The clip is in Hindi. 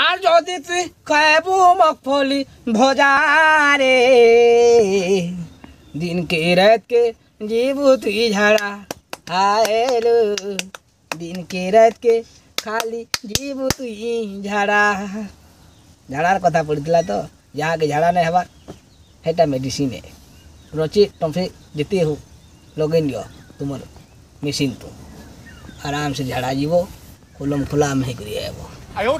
আর যদি তুই খাবু মগফলি ভজারে दिन के रात के जीबू तुई झाड़ा आएलो दिन के रात के খালি জীব তুই ঝাড়া ঝাড়ার কথা পড়িলা তো যাহাকে ঝাড়া নাই হবার সেটা মেডিসিনে রচি টমফে যেতে হোক লগাই নিও তোমার মেশিন তো আরামসে ঝাড়া যাব हुलम खुलाम हिकिड़ी आयो